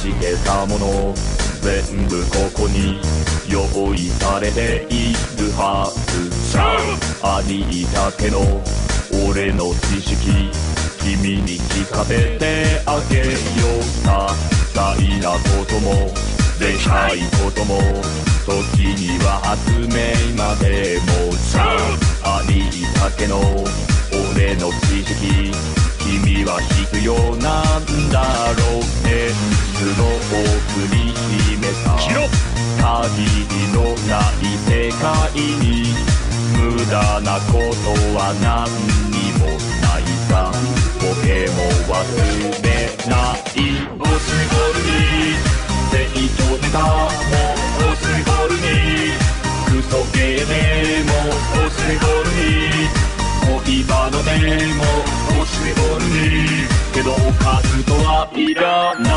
してたもの全部ここに用意されているはずさありだけの俺の知識君に聞かせてあげようさ大なこともでかいことも時には発明までもさありだけの俺の知識君は必要なんだろうね。限りのない世界に無駄なことは何にもないさ。ボケも忘れない。おしぼるに成長ネタもおしぼるにクソゲーメもおしぼるに恋バナでもおしぼるにけど数とはいらない